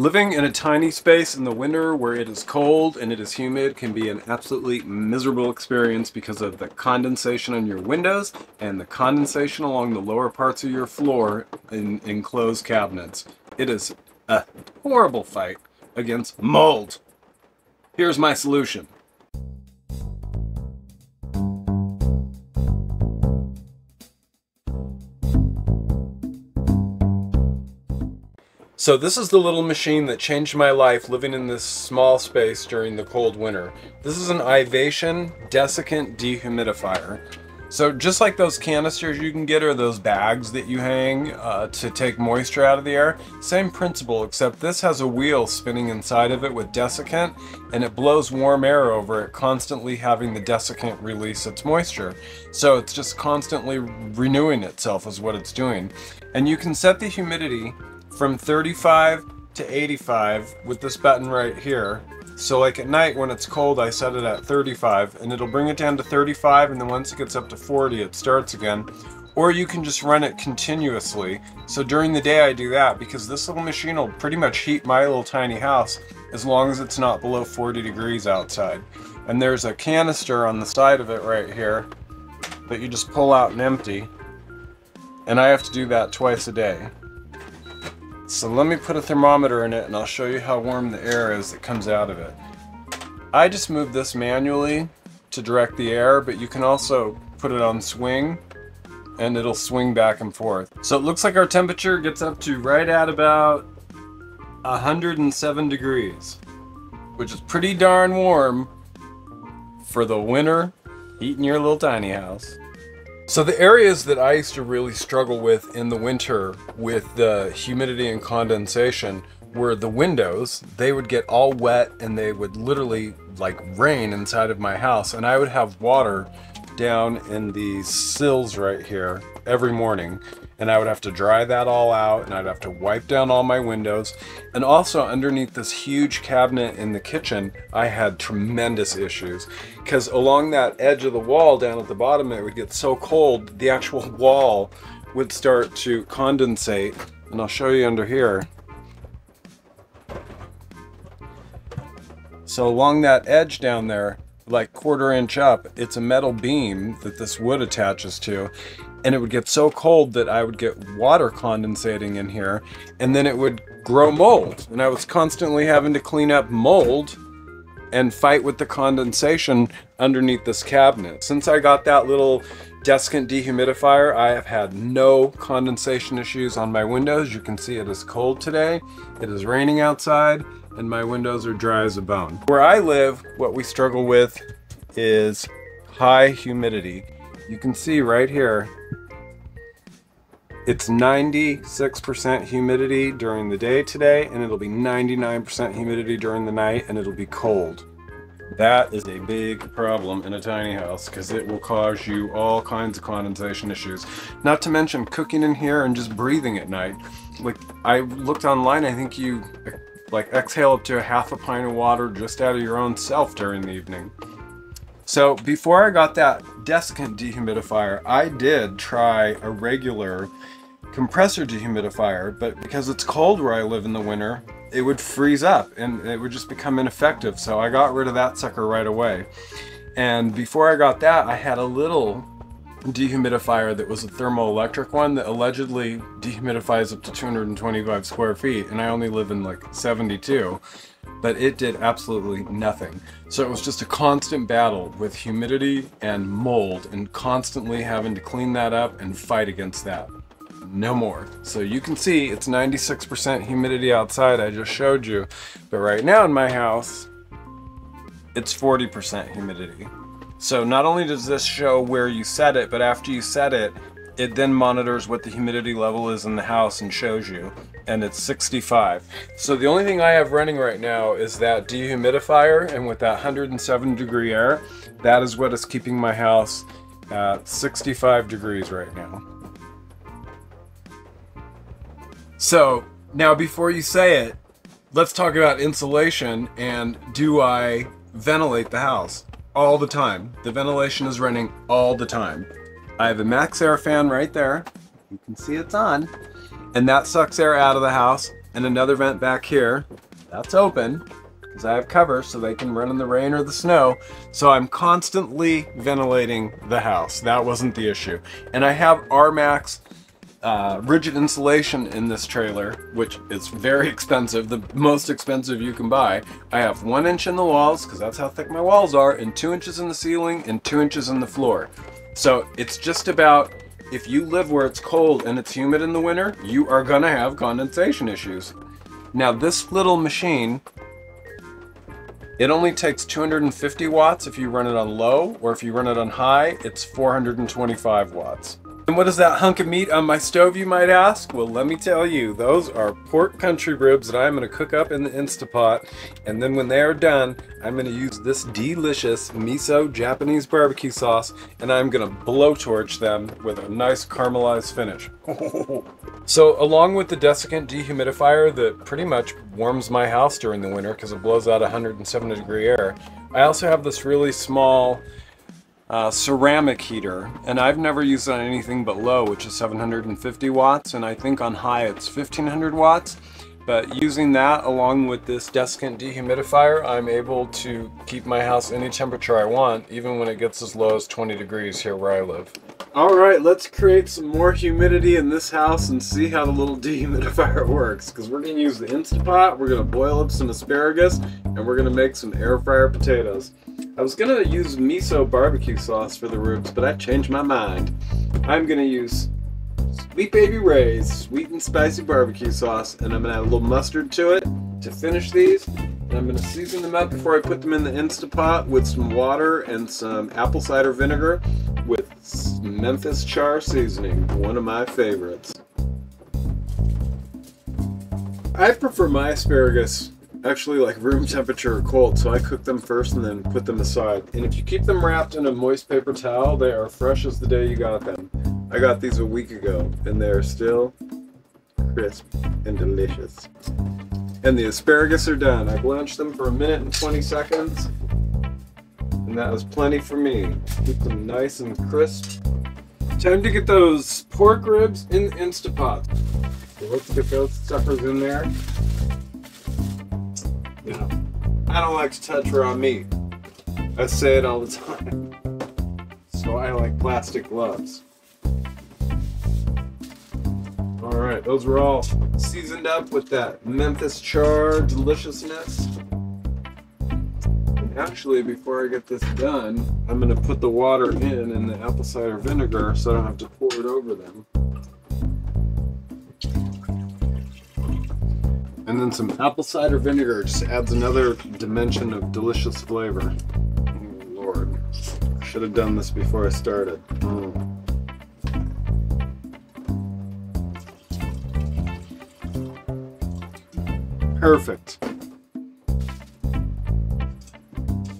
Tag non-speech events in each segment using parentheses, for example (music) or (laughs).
Living in a tiny space in the winter where it is cold and it is humid can be an absolutely miserable experience because of the condensation on your windows and the condensation along the lower parts of your floor in enclosed cabinets. It is a horrible fight against mold. Here's my solution. So this is the little machine that changed my life living in this small space during the cold winter. This is an Ivation desiccant dehumidifier. So just like those canisters you can get or those bags that you hang uh, to take moisture out of the air, same principle except this has a wheel spinning inside of it with desiccant and it blows warm air over it, constantly having the desiccant release its moisture. So it's just constantly renewing itself is what it's doing. And you can set the humidity from 35 to 85 with this button right here. So like at night when it's cold I set it at 35 and it'll bring it down to 35 and then once it gets up to 40 it starts again. Or you can just run it continuously. So during the day I do that because this little machine will pretty much heat my little tiny house as long as it's not below 40 degrees outside. And there's a canister on the side of it right here that you just pull out and empty. And I have to do that twice a day. So let me put a thermometer in it and I'll show you how warm the air is that comes out of it. I just move this manually to direct the air, but you can also put it on swing and it'll swing back and forth. So it looks like our temperature gets up to right at about 107 degrees, which is pretty darn warm for the winter heating your little tiny house. So the areas that I used to really struggle with in the winter with the humidity and condensation were the windows. They would get all wet and they would literally like rain inside of my house and I would have water down in these sills right here every morning and I would have to dry that all out and I'd have to wipe down all my windows. And also underneath this huge cabinet in the kitchen, I had tremendous issues because along that edge of the wall down at the bottom, it would get so cold, the actual (laughs) wall would start to condensate. And I'll show you under here. So along that edge down there, like quarter inch up, it's a metal beam that this wood attaches to and it would get so cold that I would get water condensating in here and then it would grow mold and I was constantly having to clean up mold and fight with the condensation underneath this cabinet. Since I got that little desiccant dehumidifier, I have had no condensation issues on my windows. You can see it is cold today. It is raining outside and my windows are dry as a bone. Where I live, what we struggle with is high humidity. You can see right here, it's 96% humidity during the day today, and it'll be 99% humidity during the night, and it'll be cold. That is a big problem in a tiny house because it will cause you all kinds of condensation issues. Not to mention cooking in here and just breathing at night. Like, I looked online, I think you like exhale up to a half a pint of water just out of your own self during the evening. So before I got that desiccant dehumidifier, I did try a regular compressor dehumidifier, but because it's cold where I live in the winter, it would freeze up and it would just become ineffective. So I got rid of that sucker right away. And before I got that, I had a little dehumidifier that was a thermoelectric one that allegedly dehumidifies up to 225 square feet and I only live in like 72 but it did absolutely nothing. So it was just a constant battle with humidity and mold and constantly having to clean that up and fight against that. No more. So you can see it's 96% humidity outside I just showed you. But right now in my house, it's 40% humidity. So not only does this show where you set it, but after you set it, it then monitors what the humidity level is in the house and shows you and it's 65 so the only thing I have running right now is that dehumidifier and with that 107 degree air that is what is keeping my house at 65 degrees right now so now before you say it let's talk about insulation and do I ventilate the house all the time the ventilation is running all the time I have a Maxxair fan right there. You can see it's on. And that sucks air out of the house and another vent back here. That's open because I have cover so they can run in the rain or the snow. So I'm constantly ventilating the house. That wasn't the issue. And I have Rmax uh, rigid insulation in this trailer, which is very expensive, the most expensive you can buy. I have one inch in the walls, because that's how thick my walls are, and two inches in the ceiling, and two inches in the floor. So it's just about, if you live where it's cold and it's humid in the winter, you are gonna have condensation issues. Now this little machine, it only takes 250 watts if you run it on low, or if you run it on high, it's 425 watts. And what is that hunk of meat on my stove, you might ask? Well, let me tell you, those are pork country ribs that I'm going to cook up in the Instapot. And then when they are done, I'm going to use this delicious miso Japanese barbecue sauce and I'm going to blowtorch them with a nice caramelized finish. (laughs) so along with the desiccant dehumidifier that pretty much warms my house during the winter because it blows out 170 degree air, I also have this really small uh, ceramic heater, and I've never used it on anything but low, which is 750 watts, and I think on high it's 1500 watts. But using that along with this desiccant dehumidifier, I'm able to keep my house any temperature I want, even when it gets as low as 20 degrees here where I live. All right, let's create some more humidity in this house and see how the little (laughs) dehumidifier works. Because we're gonna use the Instapot, we're gonna boil up some asparagus, and we're gonna make some air fryer potatoes. I was gonna use miso barbecue sauce for the ribs, but I changed my mind. I'm gonna use Sweet Baby Ray's sweet and spicy barbecue sauce, and I'm gonna add a little mustard to it to finish these. And I'm gonna season them up before I put them in the Instapot with some water and some apple cider vinegar Memphis char seasoning, one of my favorites. I prefer my asparagus actually like room temperature or cold, so I cook them first and then put them aside. And if you keep them wrapped in a moist paper towel, they are fresh as the day you got them. I got these a week ago, and they're still crisp and delicious. And the asparagus are done. I blanched them for a minute and 20 seconds, and that was plenty for me. Keep them nice and crisp. Time to get those pork ribs in the Instapot. let's get those suckers in there. You know, I don't like to touch raw meat. I say it all the time. So I like plastic gloves. Alright, those were all seasoned up with that Memphis char deliciousness. Actually, before I get this done, I'm going to put the water in and the apple cider vinegar so I don't have to pour it over them. And then some apple cider vinegar just adds another dimension of delicious flavor. Oh, Lord, should have done this before I started. Mm. Perfect.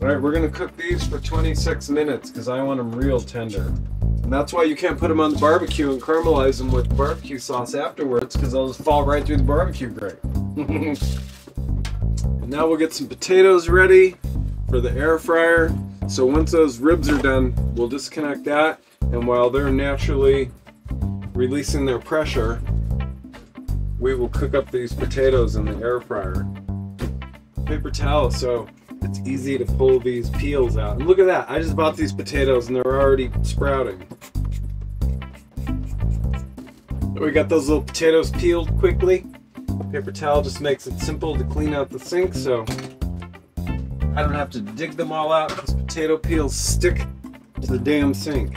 All right, we're gonna cook these for 26 minutes because I want them real tender. And that's why you can't put them on the barbecue and caramelize them with barbecue sauce afterwards because they'll just fall right through the barbecue grate. (laughs) and now we'll get some potatoes ready for the air fryer. So once those ribs are done, we'll disconnect that. And while they're naturally releasing their pressure, we will cook up these potatoes in the air fryer. Paper towel so it's easy to pull these peels out. And look at that, I just bought these potatoes and they're already sprouting. We got those little potatoes peeled quickly. Paper towel just makes it simple to clean out the sink so I don't have to dig them all out because potato peels stick to the damn sink.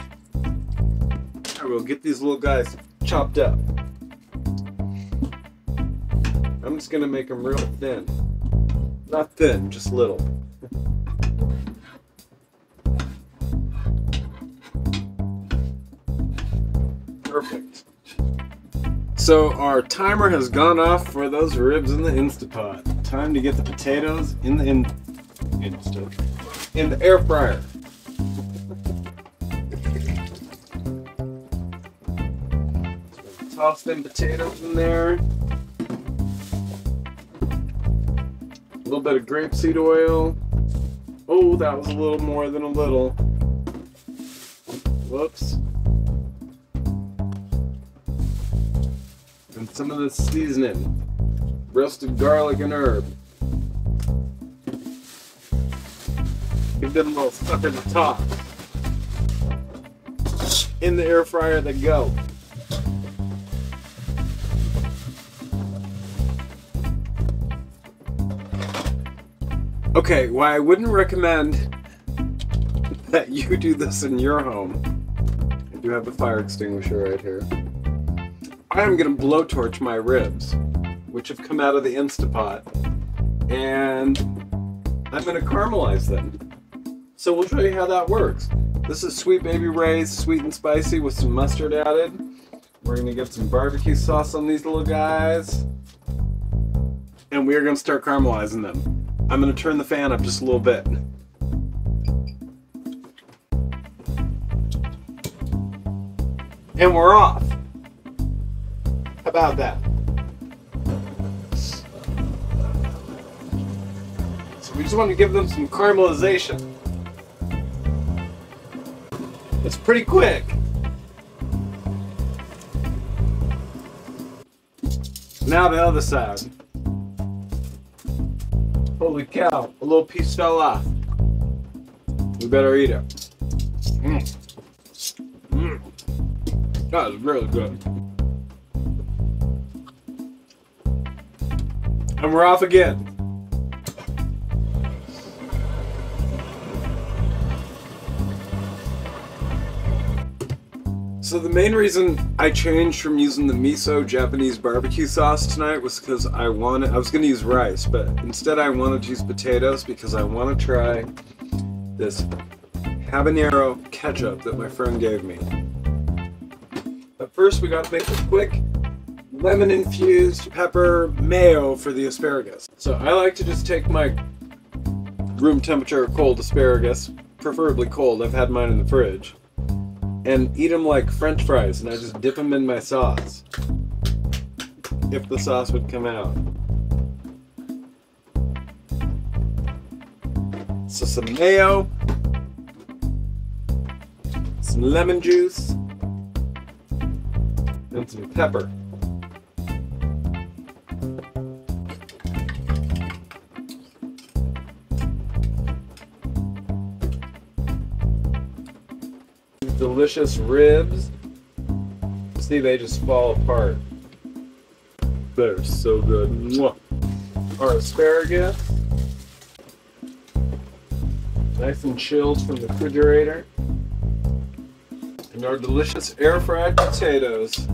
I will get these little guys chopped up. I'm just gonna make them real thin. Not thin, just little. So our timer has gone off for those ribs in the Instapot. Time to get the potatoes in the in, Insta, in the air fryer. Toss them potatoes in there. A little bit of grapeseed oil. Oh, that was a little more than a little. Whoops. Some of the seasoning. roasted garlic and herb. Give them a little sucker to top. In the air fryer they go. Okay, why I wouldn't recommend that you do this in your home. I do have the fire extinguisher right here. I am going to blowtorch my ribs, which have come out of the Instapot, and I'm going to caramelize them. So we'll show you how that works. This is Sweet Baby Ray's sweet and spicy with some mustard added. We're going to get some barbecue sauce on these little guys. And we are going to start caramelizing them. I'm going to turn the fan up just a little bit. And we're off. About that? So we just want to give them some caramelization. It's pretty quick. Now the other side. Holy cow, a little piece fell off. We better eat it. Mmm. Mmm. That is really good. And we're off again. So the main reason I changed from using the miso Japanese barbecue sauce tonight was because I wanted I was gonna use rice, but instead I wanted to use potatoes because I want to try this habanero ketchup that my friend gave me. But first we gotta make a quick lemon infused pepper mayo for the asparagus. So I like to just take my room temperature cold asparagus, preferably cold, I've had mine in the fridge and eat them like french fries and I just dip them in my sauce. If the sauce would come out. So some mayo, some lemon juice, and some pepper. Delicious ribs. See, they just fall apart. They're so good. Mwah. Our asparagus. Nice and chilled from the refrigerator. And our delicious air fried potatoes.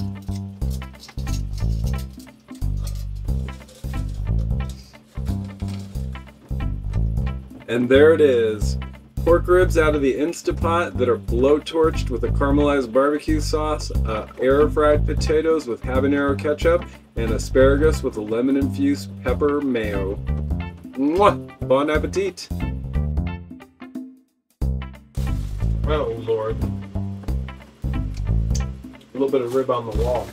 And there it is pork ribs out of the Instapot that are blow-torched with a caramelized barbecue sauce, uh, air-fried potatoes with habanero ketchup, and asparagus with a lemon-infused pepper mayo. Mwah! Bon appetit! Oh lord. A little bit of rib on the wall.